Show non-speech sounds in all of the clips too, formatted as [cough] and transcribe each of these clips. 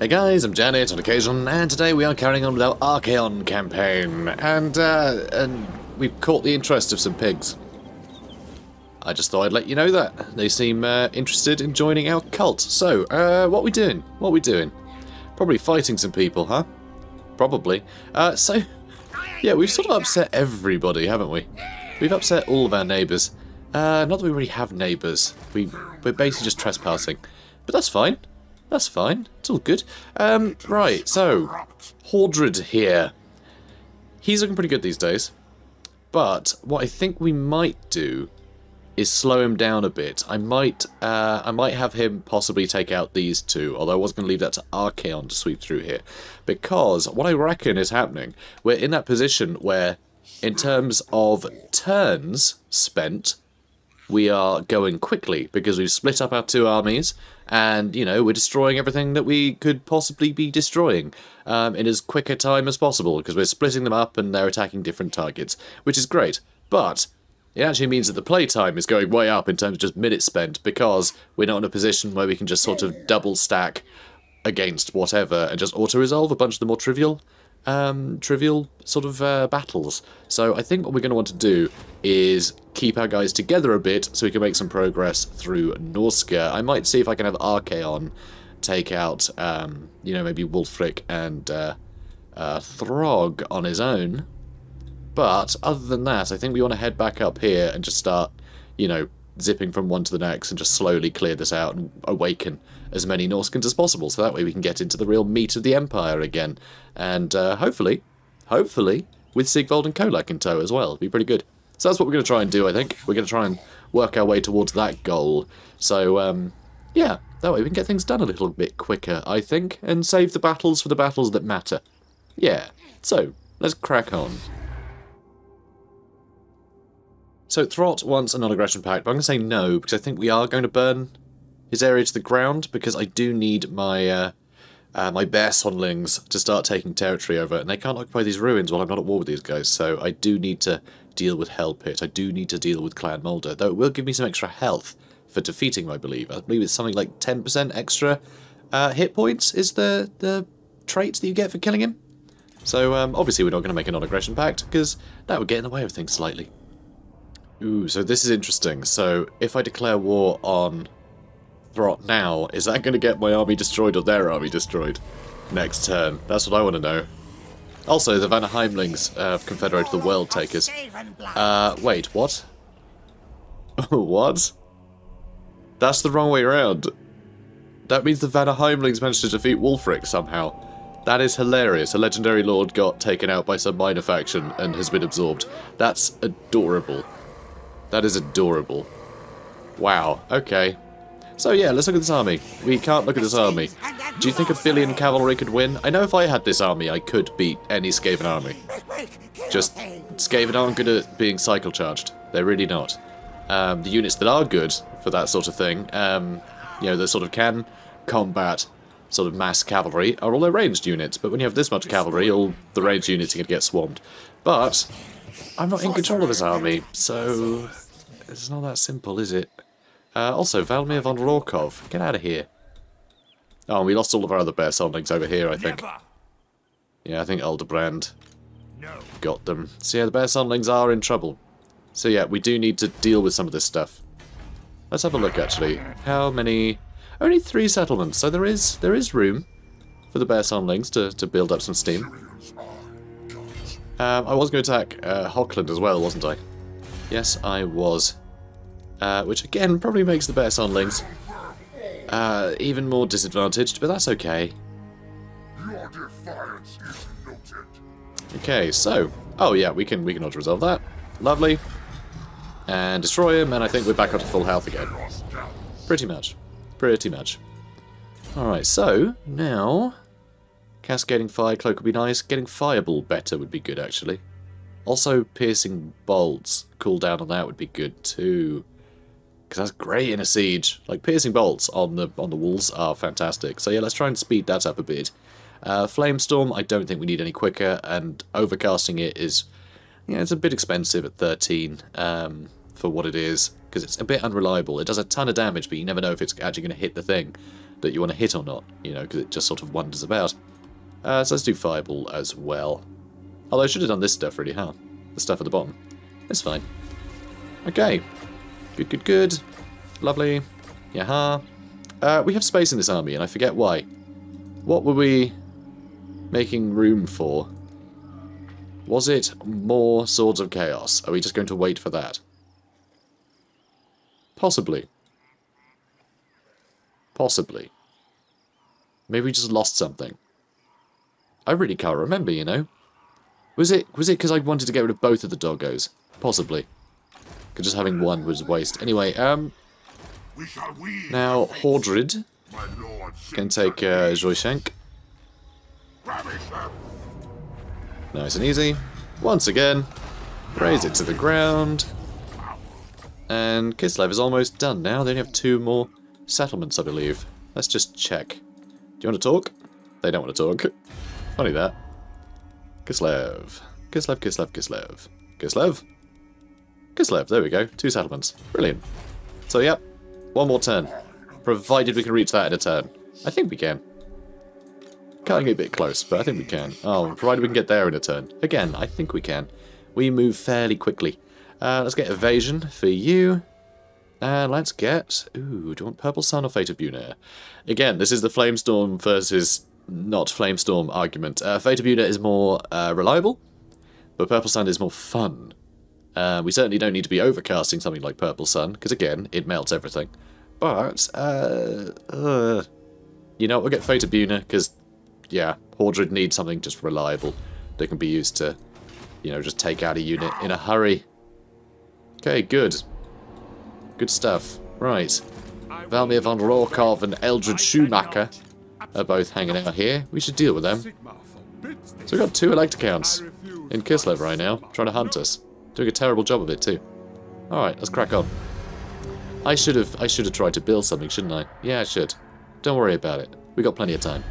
Hey guys, I'm Janet on occasion, and today we are carrying on with our Archaon campaign, and uh, and we've caught the interest of some pigs. I just thought I'd let you know that they seem uh, interested in joining our cult. So, uh, what we doing? What we doing? Probably fighting some people, huh? Probably. Uh, so, yeah, we've sort of upset everybody, haven't we? We've upset all of our neighbours. Uh, not that we really have neighbours. We we're basically just trespassing, but that's fine. That's fine. It's all good. Um, right, so, Hordred here. He's looking pretty good these days. But what I think we might do is slow him down a bit. I might uh, I might have him possibly take out these two, although I was going to leave that to Archaon to sweep through here. Because what I reckon is happening, we're in that position where, in terms of turns spent, we are going quickly because we've split up our two armies and you know we're destroying everything that we could possibly be destroying um, in as quick a time as possible because we're splitting them up and they're attacking different targets which is great. But it actually means that the playtime is going way up in terms of just minutes spent because we're not in a position where we can just sort of double stack against whatever and just auto-resolve a bunch of the more trivial um, trivial sort of uh, battles. So I think what we're going to want to do is keep our guys together a bit so we can make some progress through Norsca. I might see if I can have Archaon take out, um, you know, maybe Wulfric and uh, uh, Throg on his own. But other than that, I think we want to head back up here and just start, you know, zipping from one to the next and just slowly clear this out and awaken as many Norscans as possible. So that way we can get into the real meat of the Empire again. And uh, hopefully, hopefully, with Sigvald and Kholek in tow as well. It'd be pretty good. So that's what we're going to try and do, I think. We're going to try and work our way towards that goal. So, um, yeah, that way we can get things done a little bit quicker, I think, and save the battles for the battles that matter. Yeah, so, let's crack on. So Throt wants a non-aggression pact, but I'm going to say no, because I think we are going to burn his area to the ground, because I do need my uh, uh, my Baersonlings to start taking territory over, and they can't occupy these ruins while I'm not at war with these guys, so I do need to deal with Hellpit, I do need to deal with Clan Moulder, though it will give me some extra health for defeating him, I believe. I believe it's something like 10% extra uh, hit points is the, the trait that you get for killing him. So um, obviously we're not going to make a non-aggression pact, because that would get in the way of things slightly. Ooh, so this is interesting. So, if I declare war on Now, is that going to get my army destroyed or their army destroyed next turn? That's what I want to know. Also, the Vanaheimlings uh, have confederated the World Takers. Uh, wait, what? [laughs] what? That's the wrong way around. That means the Vanaheimlings managed to defeat Wulfric somehow. That is hilarious. A legendary lord got taken out by some minor faction and has been absorbed. That's adorable. That is adorable. Wow, okay. So yeah, let's look at this army. We can't look at this army. Do you think a billion cavalry could win? I know if I had this army, I could beat any Skaven army. Just, Skaven aren't good at being cycle charged. They're really not. Um, the units that are good for that sort of thing, um, you know, that sort of can combat sort of mass cavalry, are all their ranged units. But when you have this much cavalry, all the ranged units are going to get swarmed. But I'm not in control of this army, so it's not that simple, is it? Uh, also, Valmir von Raukov, get out of here. Oh, we lost all of our other Baersonlings over here, I think. Yeah, I think Aldebrand got them. So yeah, the Baersonlings are in trouble. So yeah, we do need to deal with some of this stuff. Let's have a look, actually. How many... Only three settlements, so there is there is room for the Baersonlings to, to build up some steam. Um, I was going to attack uh, Hochland as well, wasn't I? Yes, I was. Uh, which again probably makes the Baersonlings uh, even more disadvantaged, but that's okay. Okay, so oh yeah, we can we can auto resolve that. Lovely, and destroy him, and I think we're back up to full health again. Pretty much, pretty much. All right, so now Cascading Fire Cloak would be nice. Getting Fireball better would be good, actually. Also, Piercing Bolts, cooldown on that would be good too. Because that's great in a siege. Like, Piercing Bolts on the on the walls are fantastic. So yeah, let's try and speed that up a bit. Uh, Flamestorm, I don't think we need any quicker, and overcasting it is, yeah, it's a bit expensive at 13 um, for what it is, because it's a bit unreliable. It does a ton of damage, but you never know if it's actually going to hit the thing. that you want to hit or not, you know, because it just sort of wanders about. Uh, so let's do Fireball as well. Although I should have done this stuff really, huh? The stuff at the bottom. It's fine. Okay. Good, good, good. Lovely. Yaha. Uh, we have space in this army, and I forget why. What were we making room for? Was it more Swords of Chaos? Are we just going to wait for that? Possibly. Possibly. Maybe we just lost something. I really can't remember, you know. Was it was it because I wanted to get rid of both of the doggos? Possibly. Because just having one was a waste. Anyway, um... Now, Hordred can take uh, Zoishenk. Nice and easy. Once again, raise it to the ground. And Kislev is almost done now. They only have two more settlements, I believe. Let's just check. Do you want to talk? They don't want to talk. Funny that. Kislev. Kislev, Kislev, Kislev. Kislev? Kislev, there we go. Two settlements. Brilliant. So, yep. One more turn. Provided we can reach that in a turn. I think we can. Cutting a bit close, but I think we can. Oh, provided we can get there in a turn. Again, I think we can. We move fairly quickly. Uh, let's get evasion for you. And let's get... Ooh, do you want Purple Sun or Fate of Bjuna? Again, this is the Flamestorm versus not Flamestorm argument. Uh, Fate of Bjuna is more uh, reliable, but Purple Sun is more fun. Uh, we certainly don't need to be overcasting something like Purple Sun, because again, it melts everything. But, uh, uh, you know, we'll get Bjuna, because, yeah, Hordred needs something just reliable that can be used to, you know, just take out a unit in a hurry. Okay, good. Good stuff. Right. Valmir von Raukov and Eldred Schumacher are both hanging out here. We should deal with them. So we've got two elector counts in Kislev right now, trying to hunt us. Doing a terrible job of it too. Alright, let's crack on. I should have I should have tried to build something, shouldn't I? Yeah, I should. Don't worry about it. We got plenty of time.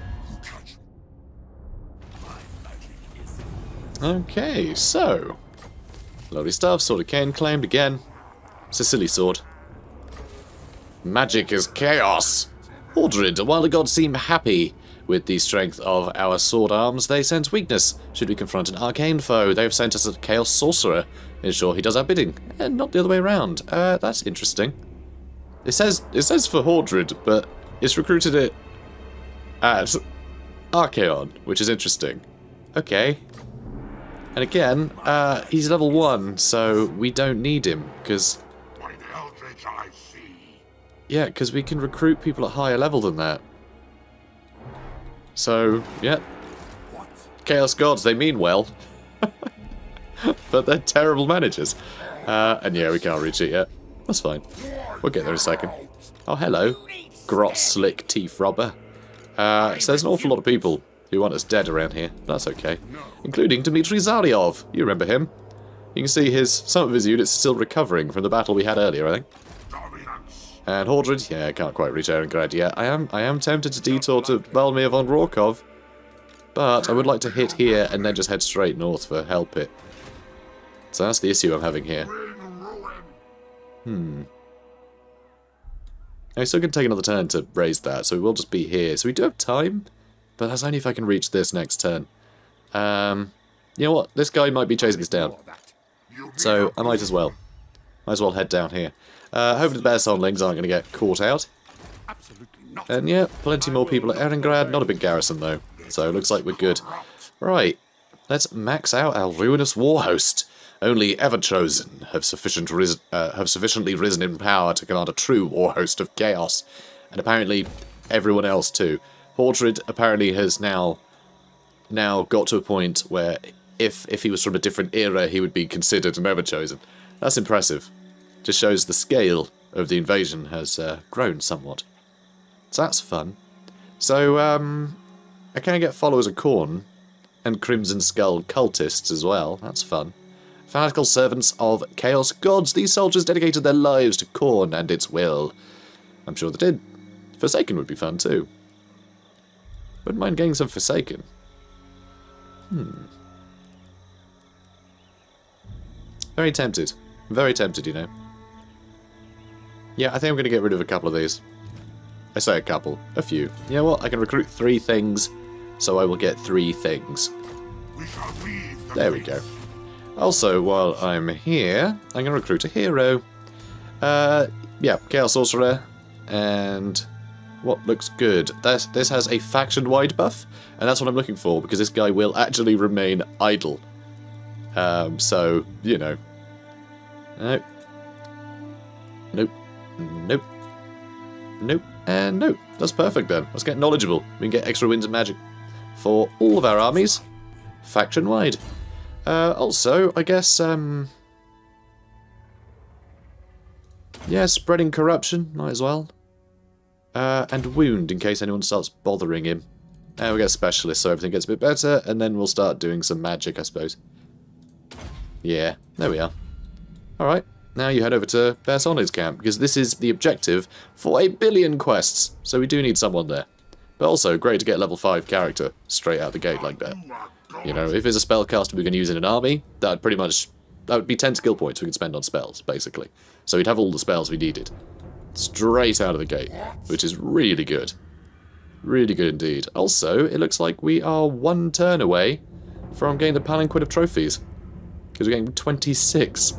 Okay, so lovely stuff. Sword of Khaine claimed again. It's a silly sword. Magic is chaos. Hordred, while the gods seem happy with the strength of our sword arms, they sense weakness. Should we confront an arcane foe, they have sent us a chaos sorcerer. Ensure he does our bidding, and not the other way around. Uh, that's interesting. It says it says for Hordred, but it's recruited it at Archaon, which is interesting. Okay. And again, uh, he's level 1, so we don't need him, because yeah, because we can recruit people at higher level than that. So, yeah. Chaos Gods, they mean well. [laughs] but they're terrible managers. Uh, and yeah, we can't reach it yet. That's fine. We'll get there in a second. Oh, hello. Grot Slick Teeth Robber. Uh, so there's an awful lot of people who want us dead around here. That's okay. Including Dmitry Zaryov. You remember him. You can see his some of his units still recovering from the battle we had earlier, I think. And Hordred, yeah, I can't quite reach Erengrad yet. I am I am tempted to detour to Valmir von Raukov, but I would like to hit here and then just head straight north for Hell Pit. So that's the issue I'm having here. Hmm. I still can take another turn to raise that, so we will just be here. So we do have time, but that's only if I can reach this next turn. Um, you know what? This guy might be chasing us down. So I might as well. Might as well head down here. Uh, hopefully the Baersonlings aren't going to get caught out. And yeah, plenty more people at Erengrad. Not a big garrison though, so looks like we're good. Right, let's max out our ruinous war host. Only Everchosen have sufficient uh, have sufficiently risen in power to command a true war host of chaos, and apparently everyone else too. Hordred apparently has now now got to a point where if if he was from a different era, he would be considered an Everchosen. That's impressive. Just shows the scale of the invasion has uh, grown somewhat. So that's fun. So, um, I can get followers of Khorne and Crimson Skull cultists as well. That's fun. Fanatical servants of Chaos Gods. These soldiers dedicated their lives to Khorne and its will. I'm sure they did. Forsaken would be fun too. Wouldn't mind getting some Forsaken. Hmm. Very tempted. Very tempted, you know. Yeah, I think I'm going to get rid of a couple of these. I say a couple, a few. You know what? I can recruit three things, so I will get three things. There we go. Also, while I'm here, I'm going to recruit a hero. Uh, yeah, Chaos Sorcerer, and what looks good? This, this has a faction-wide buff, and that's what I'm looking for, because this guy will actually remain idle. Um, so, you know. Nope. Nope. Nope. Nope. And nope. That's perfect then. Let's get knowledgeable. We can get extra winds of magic for all of our armies, faction-wide. Uh, also, I guess, um... Yeah, spreading corruption, might as well. Uh, and wound, in case anyone starts bothering him. And we get specialist, so everything gets a bit better, and then we'll start doing some magic, I suppose. Yeah, there we are. Alright, now you head over to Persona's camp, because this is the objective for a billion quests, so we do need someone there. But also, great to get level 5 character straight out the gate like that. You know, if it's a spellcaster we can use in an army, that would pretty much... That would be 10 skill points we could spend on spells, basically. So we'd have all the spells we needed. Straight out of the gate, which is really good. Really good indeed. Also, it looks like we are one turn away from getting the palanquin of trophies. Because we're getting 26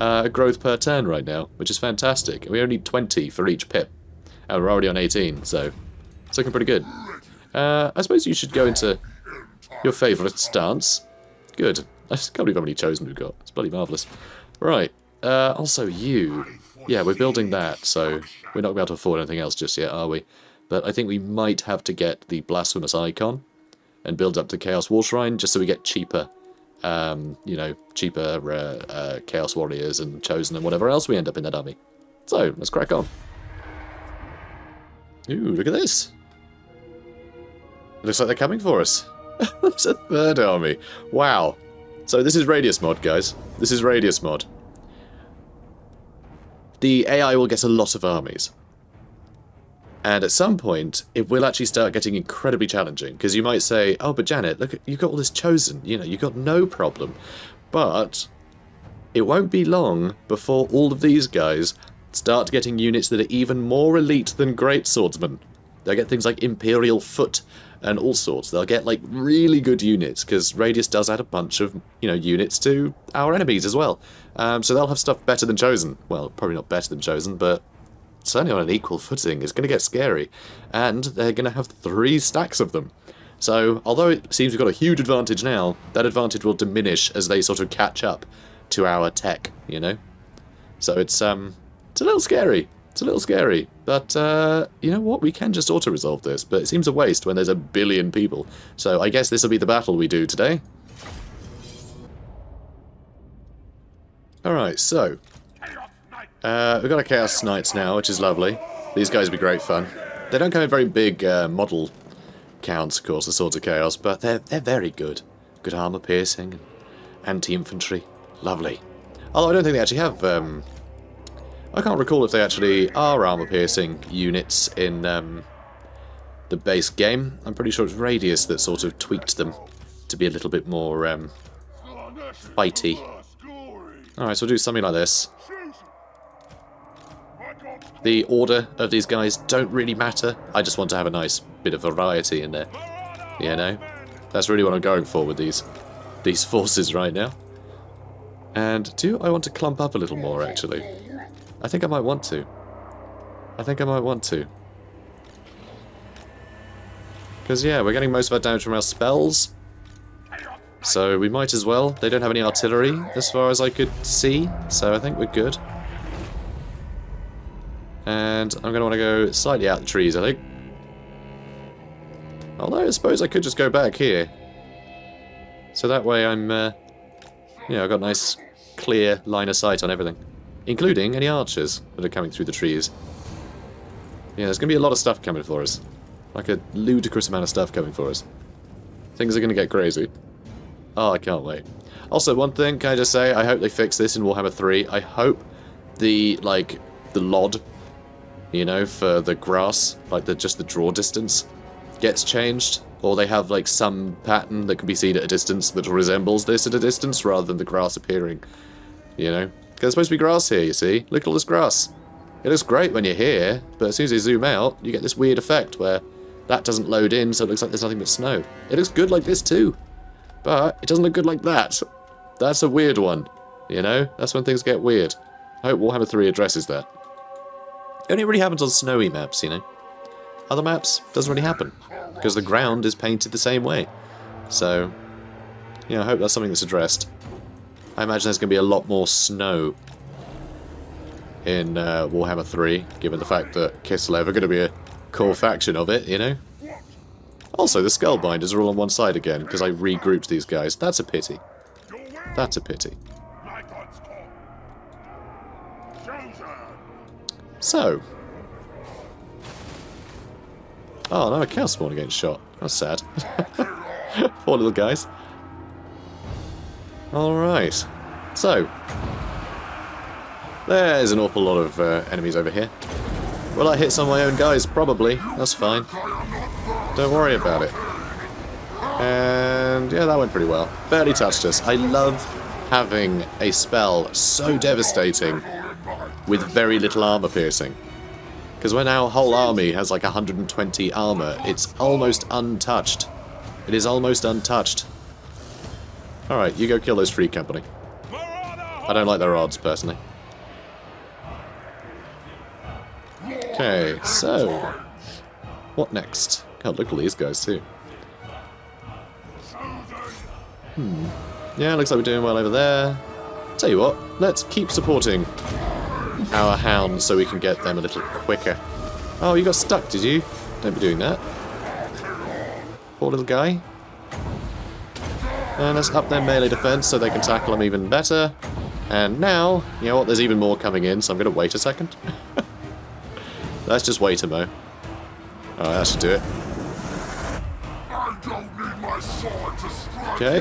uh, growth per turn right now, which is fantastic. We only need 20 for each pip. And we're already on 18, so it's looking pretty good. Uh, I suppose you should go into your favourite stance. Good. I just can't believe how many chosen we've got. It's bloody marvellous. Right. Uh, also, you. Yeah, we're building that, so we're not going to be able to afford anything else just yet, are we? But I think we might have to get the Blasphemous Icon and build up to Chaos War Shrine just so we get cheaper, um, you know, cheaper uh, uh, Chaos Warriors and Chosen and whatever else we end up in that army. So, let's crack on. Ooh, look at this. Looks like they're coming for us. [laughs] It's a third army. Wow. So this is Radious mod, guys. This is Radious mod. The AI will get a lot of armies. And at some point, it will actually start getting incredibly challenging. Because you might say, oh, but Janet, look, you've got all this chosen. You know, you've got no problem. But it won't be long before all of these guys start getting units that are even more elite than Great Swordsmen. They'll get things like Imperial Foot and all sorts. They'll get like really good units because Radious does add a bunch of you know units to our enemies as well. Um, so they'll have stuff better than Chosen. Well, probably not better than Chosen, but certainly on an equal footing. It's going to get scary, and they're going to have three stacks of them. So although it seems we've got a huge advantage now, that advantage will diminish as they sort of catch up to our tech. You know, so it's um it's a little scary. It's a little scary, but uh, you know what? We can just auto-resolve this, but it seems a waste when there's a billion people. So I guess this will be the battle we do today. Alright, so... Uh, we've got a Chaos Knights now, which is lovely. These guys will be great fun. They don't come in very big uh, model counts, of course, the Swords of Chaos, but they're, they're very good. Good armor piercing, and anti-infantry. Lovely. Although I don't think they actually have um, I can't recall if they actually are armor-piercing units in um, the base game. I'm pretty sure it's Radious that sort of tweaked them to be a little bit more um, fighty. Alright, so we'll do something like this. The order of these guys don't really matter. I just want to have a nice bit of variety in there. You know? That's really what I'm going for with these these forces right now. And do I want to clump up a little more, actually? I think I might want to. I think I might want to. Because, yeah, we're getting most of our damage from our spells. So we might as well. They don't have any artillery, as far as I could see. So I think we're good. And I'm going to want to go slightly out the trees, I think. Although I suppose I could just go back here. So that way I'm, uh, yeah, I've got a nice, clear line of sight on everything including any archers that are coming through the trees. Yeah, there's going to be a lot of stuff coming for us. Like a ludicrous amount of stuff coming for us. Things are going to get crazy. Oh, I can't wait. Also, one thing, can I just say, I hope they fix this in Warhammer 3. I hope the, like, the LOD, you know, for the grass, like the just the draw distance, gets changed. Or they have, like, some pattern that can be seen at a distance that resembles this at a distance, rather than the grass appearing, you know? Because There's supposed to be grass here, you see? Look at all this grass. It looks great when you're here, but as soon as you zoom out, you get this weird effect where that doesn't load in, so it looks like there's nothing but snow. It looks good like this too, but it doesn't look good like that. That's a weird one, you know? That's when things get weird. I hope Warhammer 3 addresses that. It only really happens on snowy maps, you know? Other maps, doesn't really happen, because the ground is painted the same way. So, you know, I hope that's something that's addressed. I imagine there's going to be a lot more snow in uh, Warhammer 3, given the fact that Kislev are going to be a core faction of it, you know? Also, the Skullbinders are all on one side again, because I regrouped these guys. That's a pity. That's a pity. So. Oh, no, a Chaos Spawn getting shot. That's sad. [laughs] Poor little guys. Alright. So. There's an awful lot of uh, enemies over here. Will I hit some of my own guys? Probably. That's fine. Don't worry about it. And yeah, that went pretty well. Barely touched us. I love having a spell so devastating with very little armor piercing. Because when our whole army has like 120 armor, it's almost untouched. It is almost untouched. Alright, you go kill those free company. I don't like their odds, personally. Okay, so... What next? God, look at these guys, too. Hmm. Yeah, looks like we're doing well over there. Tell you what, let's keep supporting our hounds so we can get them a little quicker. Oh, you got stuck, did you? Don't be doing that. Poor little guy. And let's up their melee defense so they can tackle them even better. And now, you know what, there's even more coming in, so I'm going to wait a second. [laughs] let's just wait a mo. Alright, that should do it. Okay.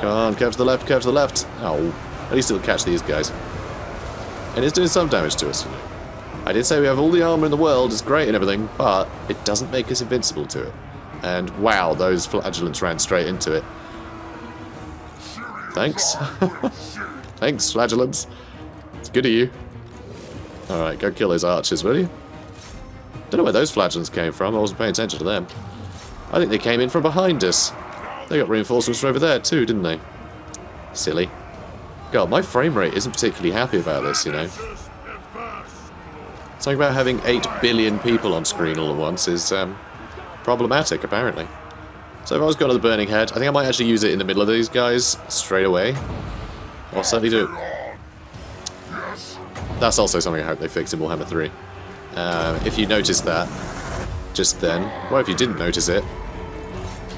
Come on, curve to the left, curve to the left. Oh, at least it'll catch these guys. And it's doing some damage to us. I did say we have all the armor in the world, it's great and everything, but it doesn't make us invincible to it. And wow, those flagellants ran straight into it. Thanks. [laughs] Thanks, flagellants. It's good of you. Alright, go kill those archers, will you? Don't know where those flagellants came from, I wasn't paying attention to them. I think they came in from behind us. They got reinforcements from over there too, didn't they? Silly. God, my frame rate isn't particularly happy about this, you know. Something about having 8 billion people on screen all at once is um, problematic, apparently. So if I was going to the Burning Head, I think I might actually use it in the middle of these guys straight away. I'll certainly do it. That's also something I hope they fix in Warhammer 3. Uh, if you noticed that just then, well if you didn't notice it,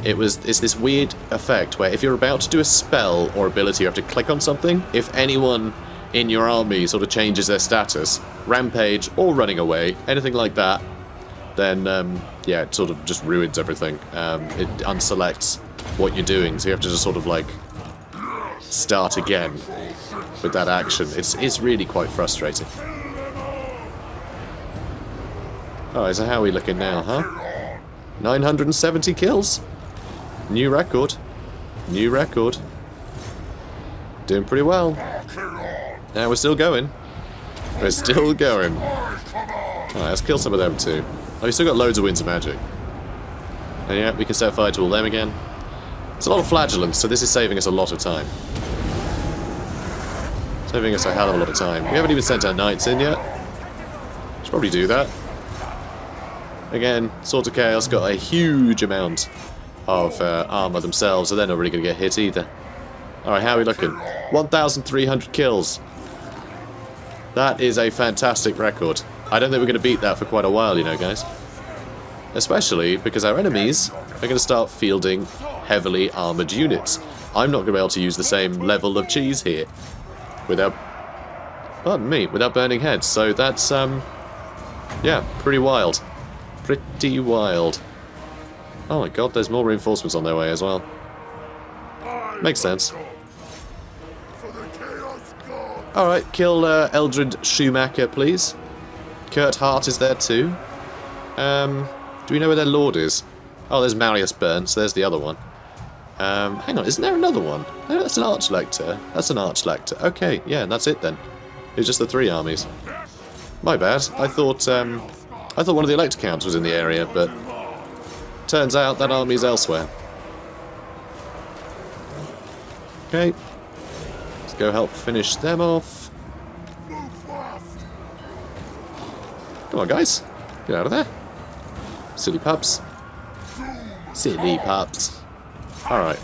it was it's this weird effect where if you're about to do a spell or ability you have to click on something, if anyone in your army sort of changes their status, rampage or running away, anything like that, then um, yeah, it sort of just ruins everything. Um, it unselects what you're doing, so you have to just sort of like start again with that action. It's it's really quite frustrating. Alright, so how are we looking now, huh? 970 kills. New record. New record. Doing pretty well. Now we're still going. We're still going. Alright, let's kill some of them too. Oh, we still got loads of winds of magic. And yeah, we can set fire to all them again. It's a lot of flagellants, so this is saving us a lot of time. Saving us a hell of a lot of time. We haven't even sent our knights in yet. Should probably do that. Again, Swords of Chaos got a huge amount of uh, armor themselves, so they're not really going to get hit either. Alright, how are we looking? 1,300 kills. That is a fantastic record. I don't think we're going to beat that for quite a while, you know, guys. Especially because our enemies are going to start fielding heavily armoured units. I'm not going to be able to use the same level of cheese here without... Pardon me, without burning heads. So that's, um... Yeah, pretty wild. Pretty wild. Oh my god, there's more reinforcements on their way as well. Makes sense. Alright, kill uh, Eldred Schumacher, please. Kurt Hart is there too. Um, do we know where their lord is? Oh, there's Marius Burns. there's the other one. Um, hang on, isn't there another one? That's an Archlector. That's an Archlector. Okay, yeah, that's it then. It's just the three armies. My bad. I thought um, I thought one of the Electrocounts was in the area, but turns out that army's elsewhere. Okay. Let's go help finish them off. Come on, guys. Get out of there. Silly pups. Silly pups. Alright.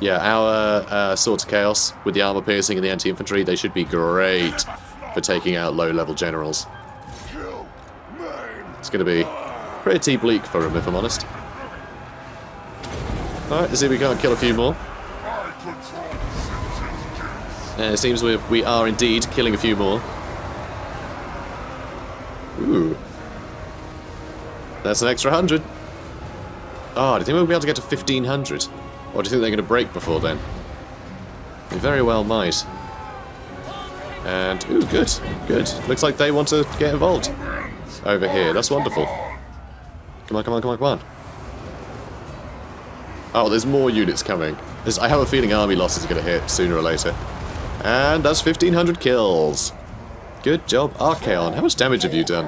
Yeah, our uh, Swords of Chaos, with the armor piercing and the anti-infantry, they should be great for taking out low-level generals. It's going to be pretty bleak for them, if I'm honest. Alright, let's see if we can't kill a few more. And it seems we we are indeed killing a few more. Ooh. That's an extra hundred. Oh, do you think we'll be able to get to 1500? Or do you think they're going to break before then? They very well might. And, ooh, good, good. Looks like they want to get involved over here. That's wonderful. Come on, come on, come on, come on. Oh, there's more units coming. I have a feeling army losses are going to hit sooner or later. And that's 1,500 kills. Good job, Archaon. How much damage have you done?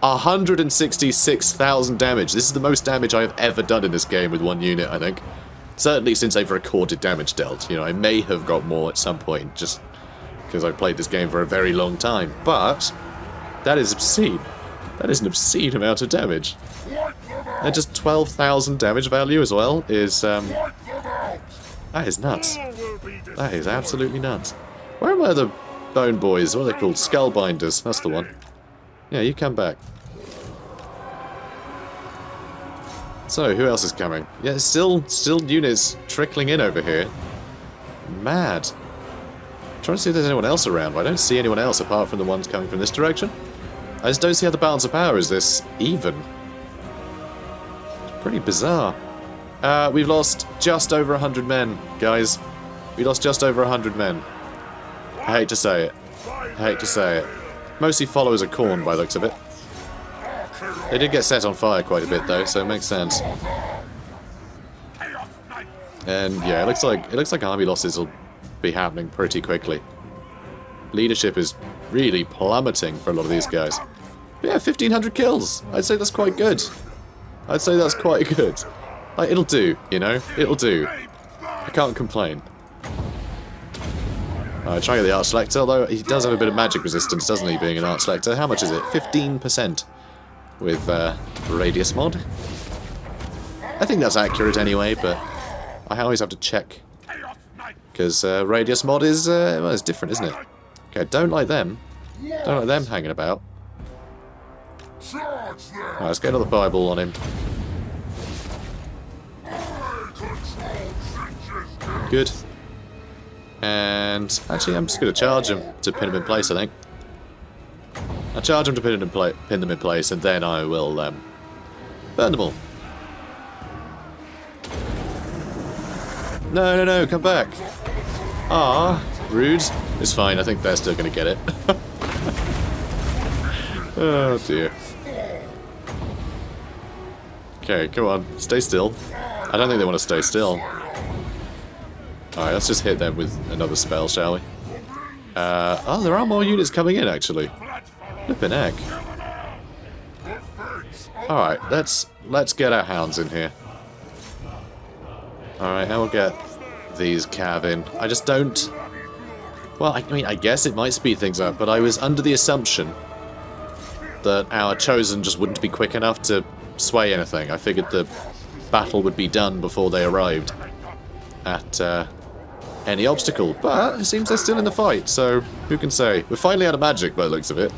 166,000 damage. This is the most damage I have ever done in this game with one unit, I think. Certainly since I've recorded damage dealt. You know, I may have got more at some point, just because I've played this game for a very long time. But, that is obscene. That is an obscene amount of damage. And just 12,000 damage value as well is, um... That is nuts. That is absolutely nuts. Where are other bone boys? What are they called? Skullbinders. That's the one. Yeah, you come back. So, who else is coming? Yeah, still, still units trickling in over here. Mad. I'm trying to see if there's anyone else around, but I don't see anyone else apart from the ones coming from this direction. I just don't see how the balance of power is this even. Pretty bizarre. Uh, we've lost just over 100 men, guys. We lost just over 100 men. I hate to say it. I hate to say it. Mostly followers of Khorne by the looks of it. They did get set on fire quite a bit though, so it makes sense. And yeah, it looks like it looks like army losses will be happening pretty quickly. Leadership is really plummeting for a lot of these guys. But yeah, 1500 kills. I'd say that's quite good. I'd say that's quite good. Like, it'll do, you know? It'll do. I can't complain. Uh, try the Archlector, although he does have a bit of magic resistance, doesn't he, being an Archlector? How much is it? 15% with uh, Radious mod. I think that's accurate anyway, but I always have to check. Because uh, Radious mod is, uh, well, different, isn't it? Okay, don't like them. Don't like them hanging about. Right, let's get another Bible on him. Good. And actually, I'm just going to charge him to pin him in place, I think. I'll charge him to pin, them in pin them in place, and then I will um, burn them all. No, no, no, come back. Ah, rude. It's fine, I think they're still going to get it. [laughs] oh, dear. Okay, come on, stay still. I don't think they want to stay still. Alright, let's just hit them with another spell, shall we? Uh, oh, there are more units coming in, actually. Flippin' heck. Alright, let's let's get our hounds in here. Alright, how we'll get these cav in. I just don't... Well, I mean, I guess it might speed things up, but I was under the assumption that our Chosen just wouldn't be quick enough to sway anything. I figured the battle would be done before they arrived at uh, any obstacle. But it seems they're still in the fight, so who can say? We're finally out of magic by the looks of it.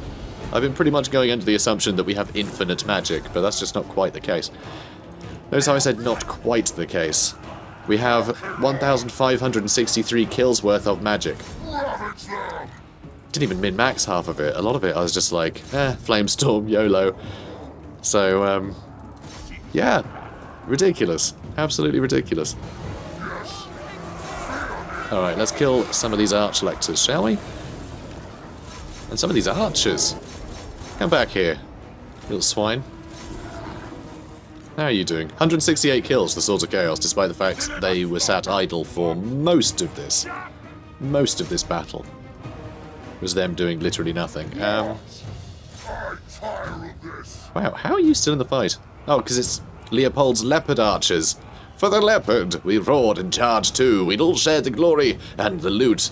I've been pretty much going under the assumption that we have infinite magic, but that's just not quite the case. Notice how I said not quite the case. We have 1,563 kills worth of magic. Didn't even min-max half of it. A lot of it I was just like, eh, Flamestorm, YOLO. So, um, yeah, ridiculous. Absolutely ridiculous. Alright, let's kill some of these archlectors, shall we? And some of these archers. Come back here, little swine. How are you doing? 168 kills for Swords of Chaos, despite the fact they were sat idle for most of this. Most of this battle. was them doing literally nothing. Um, wow, how are you still in the fight? Oh, because it's Leopold's leopard archers. For the leopard, we roared and charged too. We'd all share the glory and the loot.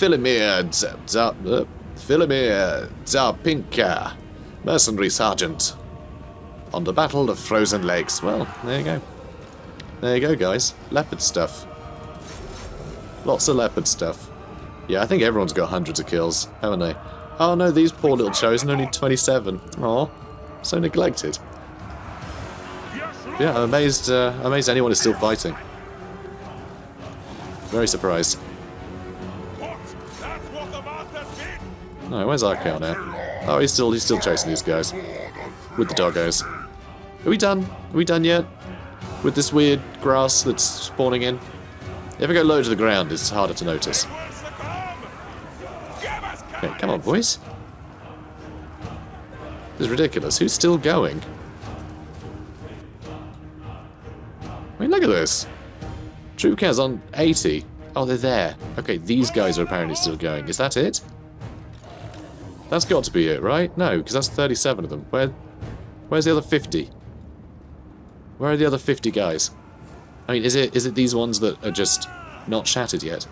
Uh, Philimir Zarpinka, mercenary sergeant. On the battle of Frozen Lakes. Well, there you go. There you go, guys. Leopard stuff. Lots of leopard stuff. Yeah, I think everyone's got hundreds of kills, haven't they? Oh no, these poor little chosen, only 27. Oh, so neglected. Yeah, I'm amazed, uh, amazed anyone is still fighting. Very surprised. No, where's Archaon now? Oh, he's still he's still chasing these guys with the doggos. Are we done? Are we done yet? With this weird grass that's spawning in? If I go low to the ground, it's harder to notice. Okay, come on, boys. This is ridiculous. Who's still going? I mean, look at this. Troop count's on 80. Oh, they're there. Okay, these guys are apparently still going. Is that it? That's got to be it, right? No, because that's 37 of them. Where, Where's the other 50? Where are the other 50 guys? I mean, is it is it these ones that are just not shattered yet?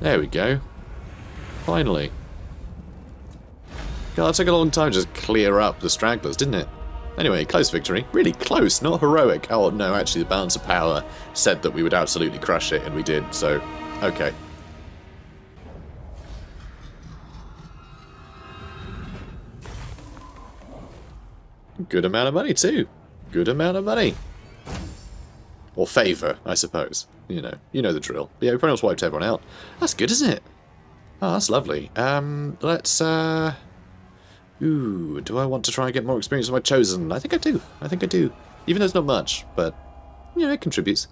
There we go. Finally. God, that took a long time to just clear up the stragglers, didn't it? Anyway, close victory. Really close, not heroic. Oh, no, actually, the balance of power said that we would absolutely crush it, and we did, so, okay. Good amount of money, too. Good amount of money. Or favour, I suppose. You know, you know the drill. Yeah, we pretty much wiped everyone out. That's good, isn't it? Oh, that's lovely. Um, let's, uh... Ooh, do I want to try and get more experience with my Chosen? I think I do. I think I do. Even though it's not much, but, you know, it contributes.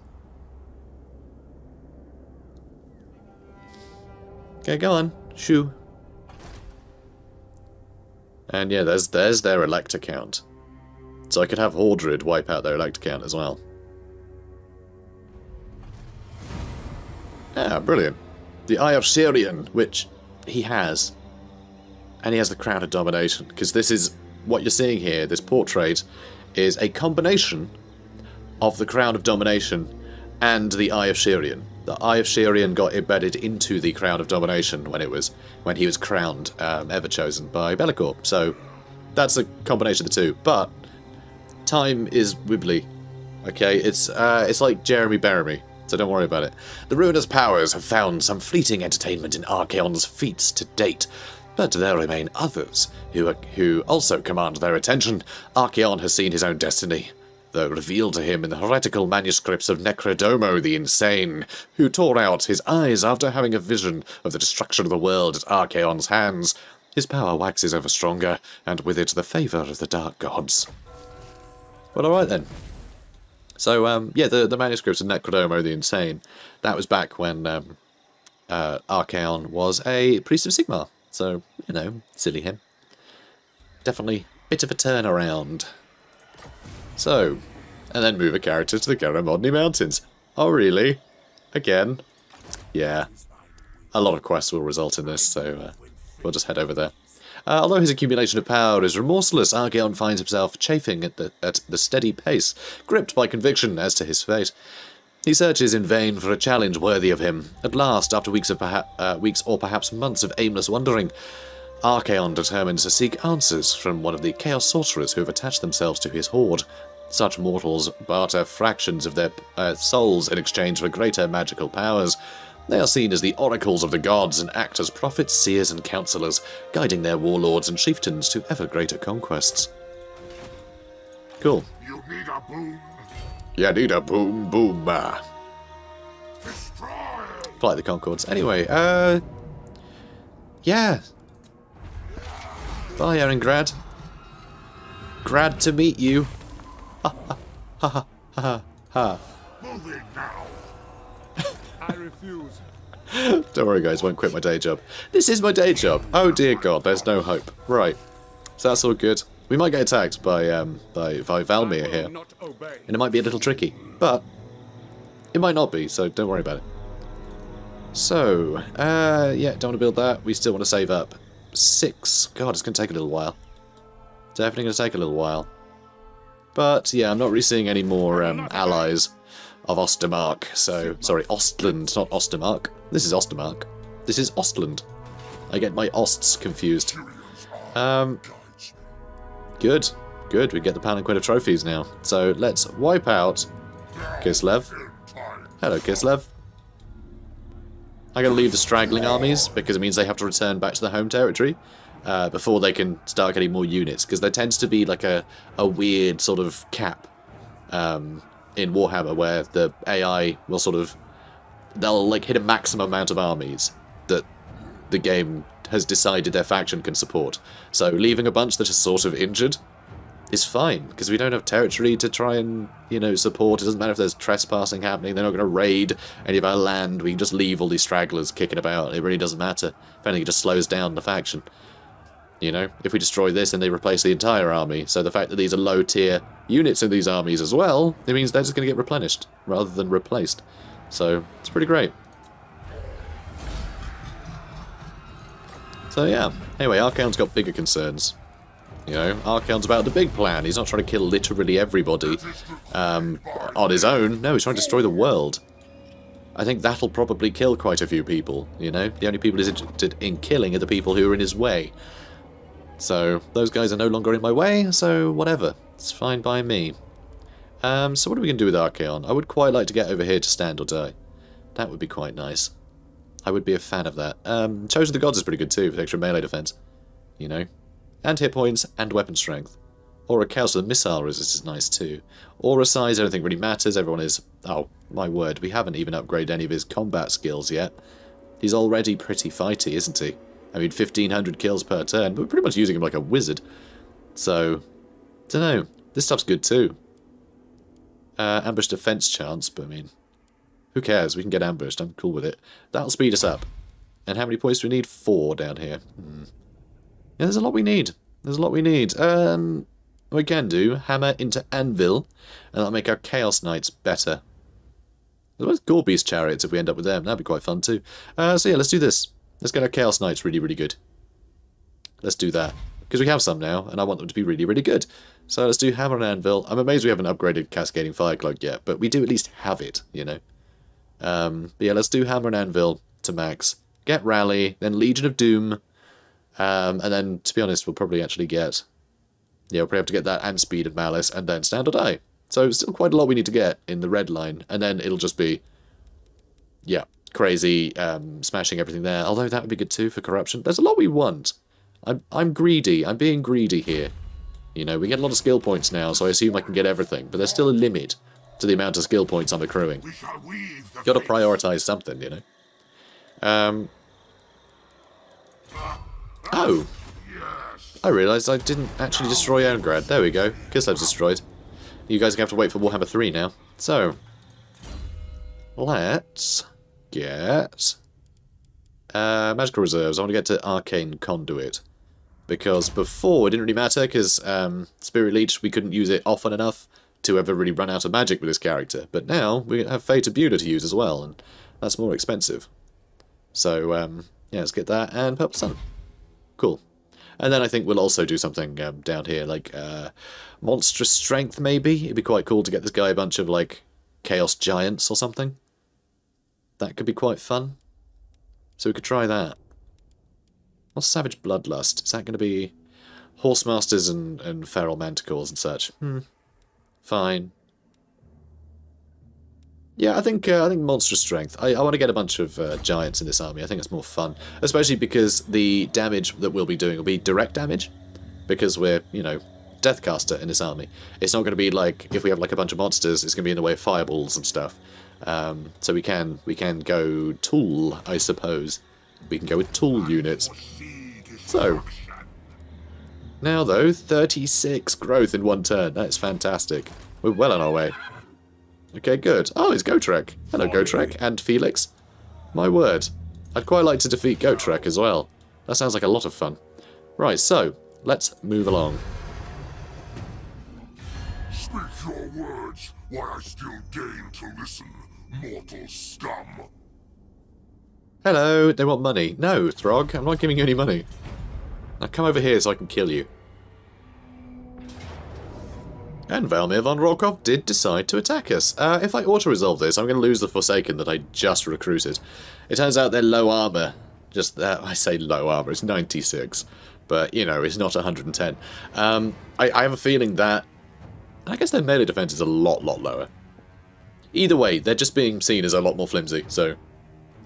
Okay, go on. Shoo. And yeah, there's there's their elector count. So I could have Hordred wipe out their elector count as well. Ah, brilliant. The Eye of Sheerian, which he has. And he has the Crown of Domination, because this is what you're seeing here, this portrait, is a combination of the Crown of Domination and the Eye of Sheerian. The Eye of Sheerian got embedded into the Crown of Domination when it was when he was crowned, um, ever chosen by Be'lakor. So that's a combination of the two. But time is wibbly. Okay, it's uh, it's like Jeremy Bearimy, so don't worry about it. The ruinous powers have found some fleeting entertainment in Archaon's feats to date, but there remain others who are, who also command their attention. Archaon has seen his own destiny, though revealed to him in the heretical manuscripts of Necrodomo the Insane, who tore out his eyes after having a vision of the destruction of the world at Archaon's hands. His power waxes ever stronger, and with it the favour of the dark gods. Well, alright then. So, um, yeah, the, the manuscripts of Necrodomo the Insane, that was back when um, uh, Archaon was a priest of Sigmar. So, you know, silly him. Definitely bit of a turnaround. So, and then move a character to the Garamodni Mountains. Oh, really? Again? Yeah. A lot of quests will result in this, so uh, we'll just head over there. Uh, although his accumulation of power is remorseless, Archaon finds himself chafing at the, at the steady pace, gripped by conviction as to his fate. He searches in vain for a challenge worthy of him. At last, after weeks, of uh, weeks or perhaps months of aimless wandering, Archaon determines to seek answers from one of the Chaos Sorcerers who have attached themselves to his horde. Such mortals barter fractions of their uh, souls in exchange for greater magical powers. They are seen as the oracles of the gods and act as prophets, seers, and counselors, guiding their warlords and chieftains to ever greater conquests. Cool. You need a boom. You need a boom boom. Destroy. Fly the Concords. Anyway, uh... Yeah. Bye, Erengrad. Grad Grad to meet you. Ha ha ha ha ha ha. Moving now. I refuse. Don't worry, guys, won't quit my day job. This is my day job. Oh dear God, there's no hope. Right, so that's all good. We might get attacked by um by by Valmir here, and it might be a little tricky, but it might not be. So don't worry about it. So, uh, yeah, don't want to build that. We still want to save up. Six. God, it's going to take a little while. Definitely going to take a little while. But, yeah, I'm not really seeing any more um, allies of Ostermark. So, sorry, Ostland, not Ostermark. This is Ostermark. This is Ostland. I get my Osts confused. Um, good. Good, we get the Palanquin of trophies now. So, let's wipe out Kislev. Hello, Kislev. I'm going to leave the straggling armies because it means they have to return back to their home territory uh, before they can start getting more units because there tends to be like a, a weird sort of cap um, in Warhammer where the AI will sort of they'll like hit a maximum amount of armies that the game has decided their faction can support. So leaving a bunch that are sort of injured is fine because we don't have territory to try and you know support. It doesn't matter if there's trespassing happening. They're not going to raid any of our land. We can just leave all these stragglers kicking about. It really doesn't matter. If anything, it just slows down the faction. You know, if we destroy this, then they replace the entire army. So the fact that these are low tier units in these armies as well, it means they're just going to get replenished rather than replaced. So it's pretty great. So yeah. Anyway, Archaon's got bigger concerns. You know, Archaon's about the big plan. He's not trying to kill literally everybody um, on his own. No, he's trying to destroy the world. I think that'll probably kill quite a few people, you know? The only people he's interested in killing are the people who are in his way. So, those guys are no longer in my way, so whatever. It's fine by me. Um, so what are we going to do with Archaon? I would quite like to get over here to stand or die. That would be quite nice. I would be a fan of that. Um, Chosen of the Gods is pretty good too, for extra melee defense. You know? And hit points, and weapon strength. Aura Chaos with missile resist is nice too. Aura size, I don't think really matters. Everyone is... Oh, my word, we haven't even upgraded any of his combat skills yet. He's already pretty fighty, isn't he? I mean, 1500 kills per turn, but we're pretty much using him like a wizard. So, don't know. This stuff's good too. Uh, ambush defense chance, but I mean, who cares? We can get ambushed. I'm cool with it. That'll speed us up. And how many points do we need? Four down here. Hmm. Yeah, there's a lot we need. There's a lot we need. Um, we can do hammer into anvil, and that'll make our chaos knights better. There's Gorebeast chariots if we end up with them. That'd be quite fun too. Uh, so yeah, let's do this. Let's get our chaos knights really, really good. Let's do that. Because we have some now, and I want them to be really, really good. So let's do hammer and anvil. I'm amazed we haven't upgraded cascading fire cloak yet, but we do at least have it, you know. Um, but yeah, let's do hammer and anvil to max. Get rally, then Legion of Doom, um, and then, to be honest, we'll probably actually get... Yeah, we'll probably have to get that and Speed of Malice, and then Stand or Die. So still quite a lot we need to get in the red line, and then it'll just be... Yeah, crazy, um, smashing everything there. Although that would be good too for corruption. There's a lot we want. I'm, I'm greedy. I'm being greedy here. You know, we get a lot of skill points now, so I assume I can get everything. But there's still a limit to the amount of skill points I'm accruing. Got to prioritize something, you know. Um, Oh. I realised I didn't actually destroy Erengrad. There we go. Kislev's destroyed. You guys are going to have to wait for Warhammer 3 now. So, let's get uh, magical reserves. I want to get to Arcane Conduit. Because before, it didn't really matter, because um, Spirit Leech, we couldn't use it often enough to ever really run out of magic with this character. But now, we have Fate of Bjuna to use as well, and that's more expensive. So, um, yeah, let's get that, and Purple Sun. Cool. And then I think we'll also do something um, down here, like uh, monstrous strength, maybe? It'd be quite cool to get this guy a bunch of, like, chaos giants or something. That could be quite fun. So we could try that. What's Savage Bloodlust? Is that going to be Horsemasters and, and Feral Manticores and such? Hmm. Fine. Yeah, I think uh, I think monstrous strength. I, I want to get a bunch of uh, giants in this army. I think it's more fun, especially because the damage that we'll be doing will be direct damage, because we're you know Deathcaster in this army. It's not going to be like if we have like a bunch of monsters. It's going to be in the way of fireballs and stuff. Um, so we can we can go tool, I suppose. We can go with tool units. So now though, 36 growth in one turn. That's fantastic. We're well on our way. Okay, good. Oh, it's Gotrek. Hello, Gotrek. And Felix. My word. I'd quite like to defeat Gotrek as well. That sounds like a lot of fun. Right, so, let's move along. Speak your words, while I still deign to listen, mortal scum. Hello, they want money. No, Throgg, I'm not giving you any money. Now come over here so I can kill you. And Valmir von Raukov did decide to attack us. Uh, if I auto-resolve this, I'm going to lose the Forsaken that I just recruited. It turns out they're low armor. Just, uh, I say low armor, it's 96. But, you know, it's not 110. Um, I, I have a feeling that... I guess their melee defense is a lot, lot lower. Either way, they're just being seen as a lot more flimsy, so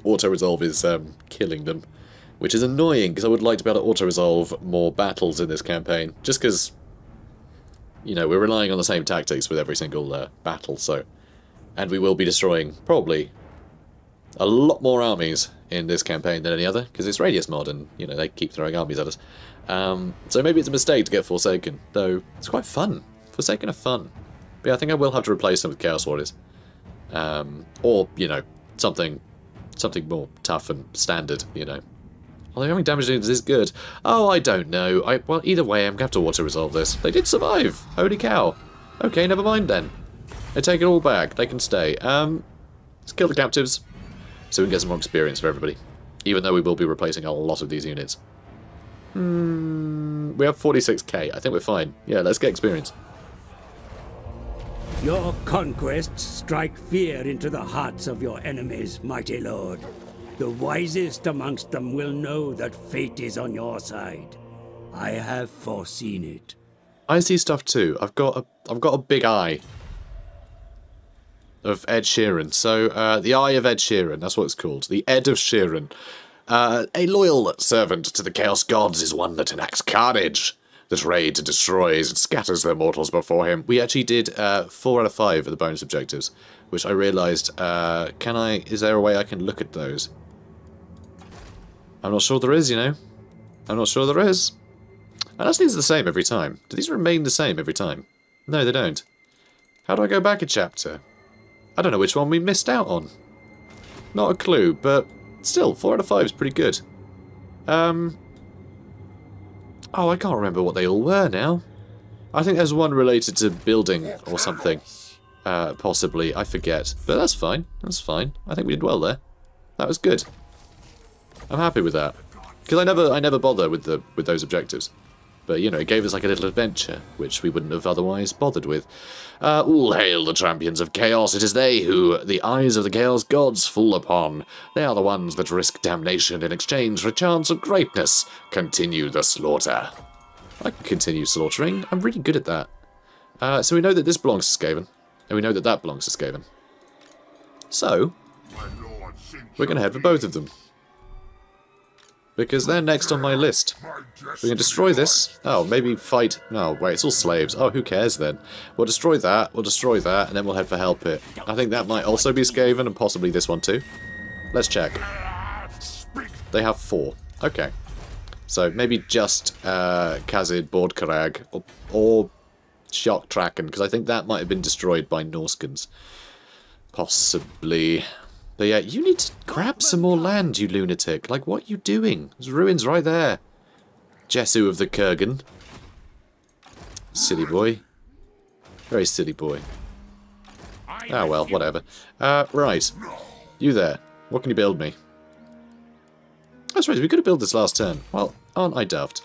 auto-resolve is um, killing them. Which is annoying, because I would like to be able to auto-resolve more battles in this campaign. Just because, you know, we're relying on the same tactics with every single uh, battle, so... And we will be destroying, probably, a lot more armies in this campaign than any other, because it's Radious mod, and, you know, they keep throwing armies at us. Um, so maybe it's a mistake to get Forsaken, though it's quite fun. Forsaken are fun. But yeah, I think I will have to replace them with Chaos Warriors. Um, or, you know, something something more tough and standard, you know. Although having damage units is good. Oh, I don't know. I Well, either way, I'm going to have to auto-resolve this. They did survive! Holy cow. Okay, never mind then. I take it all back. They can stay. Um, let's kill the captives so we can get some more experience for everybody. Even though we will be replacing a lot of these units. Hmm, we have 46k. I think we're fine. Yeah, let's get experience. Your conquests strike fear into the hearts of your enemies, mighty lord. The wisest amongst them will know that fate is on your side. I have foreseen it. I see stuff too. I've got a I've got a big eye of Ed Sheeran. So uh, the Eye of Ed Sheeran, that's what it's called. The Ed of Sheeran. Uh, a loyal servant to the Chaos Gods is one that enacts carnage, that raids and destroys and scatters their mortals before him. We actually did uh, four out of five of the bonus objectives, which I realised. Uh, can I? Is there a way I can look at those? I'm not sure there is. You know, I'm not sure there is. Unless these are the same every time. Do these remain the same every time? No, they don't. How do I go back a chapter? I don't know which one we missed out on. Not a clue, but still, 4 out of 5 is pretty good. Um. Oh, I can't remember what they all were now. I think there's one related to building or something. Uh, possibly, I forget. But that's fine, that's fine. I think we did well there. That was good. I'm happy with that. Because I never I never bother with the with those objectives. But, you know, it gave us like a little adventure, which we wouldn't have otherwise bothered with. Uh, all hail the champions of chaos. It is they who the eyes of the chaos gods fall upon. They are the ones that risk damnation in exchange for a chance of greatness. Continue the slaughter. I can continue slaughtering. I'm really good at that. Uh, so we know that this belongs to Skaven. And we know that that belongs to Skaven. So, we're going to head for both of them. Because they're next on my list. We can destroy this. Oh, maybe fight. No, wait, it's all slaves. Oh, who cares then? We'll destroy that, we'll destroy that, and then we'll head for Hell Pit. I think that might also be Skaven, and possibly this one too. Let's check. They have four. Okay. So maybe just uh, Kazid, Bordkarag, or, or Shock Traken, because I think that might have been destroyed by Norscans. Possibly. But yeah, you need to grab some more land, you lunatic. Like, what are you doing? There's ruins right there. Jesu of the Kurgan. Silly boy. Very silly boy. Ah, well, whatever. Uh, right. You there. What can you build me? That's right, we could have built this last turn. Well, aren't I daft?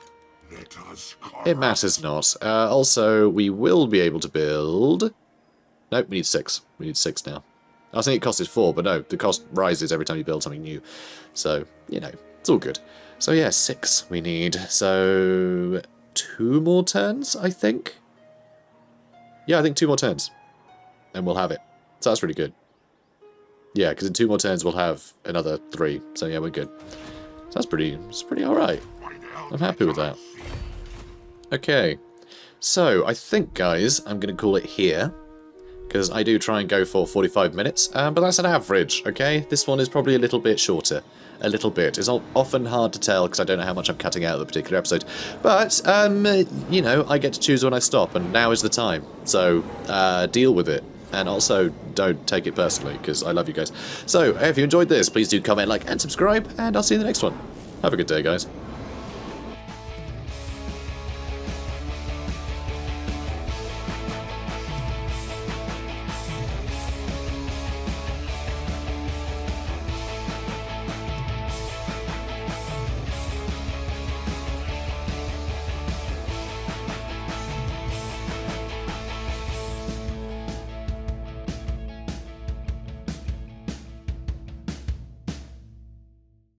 It matters not. Uh, also, we will be able to build... Nope, we need six. We need six now. I think it costed four, but no, the cost rises every time you build something new. So, you know, it's all good. So yeah, six we need. So, two more turns, I think? Yeah, I think two more turns. And we'll have it. So that's really good. Yeah, because in two more turns we'll have another three. So yeah, we're good. So that's pretty, it's pretty alright. I'm happy with that. Okay, so I think, guys, I'm going to call it here. Because I do try and go for 45 minutes, um, but that's an average, okay? This one is probably a little bit shorter. A little bit. It's often hard to tell because I don't know how much I'm cutting out of the particular episode. But, um, you know, I get to choose when I stop, and now is the time. So, uh, deal with it. And also, don't take it personally, because I love you guys. So, if you enjoyed this, please do comment, like, and subscribe, and I'll see you in the next one. Have a good day, guys.